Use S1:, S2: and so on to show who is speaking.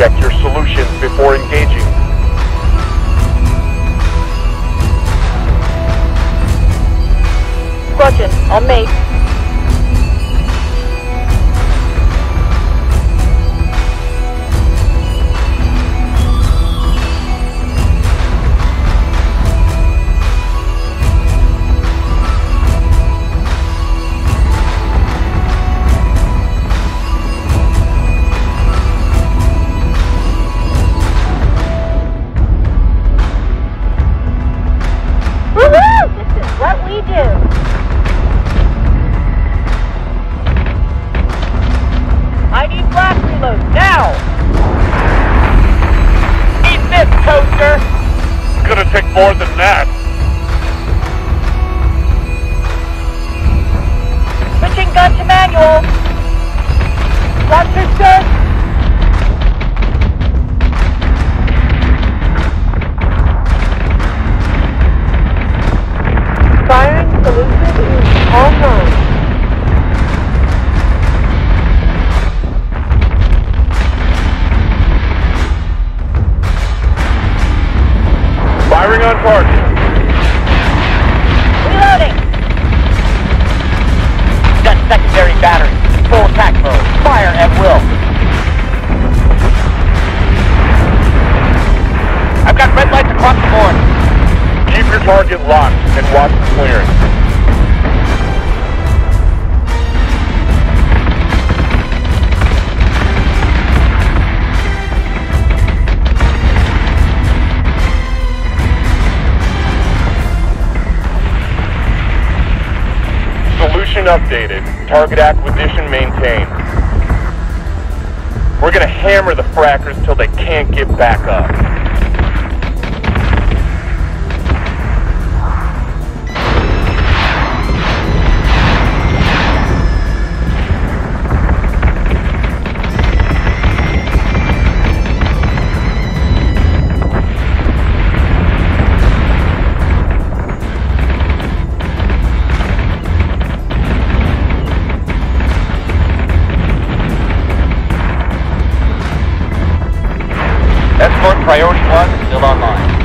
S1: Check your solutions before engaging.
S2: Squadron, on me.
S1: More than that.
S2: Switching gun to manual. Launcher set. Firing solution is online.
S1: Firing on target.
S2: Reloading.
S3: Got secondary battery. Full attack mode. Fire at will. I've got red lights across the board.
S1: Keep your target locked and watch the clearance. Solution updated. Target acquisition maintained. We're gonna hammer the frakkers till they can't get back up.
S3: Priority one is still online.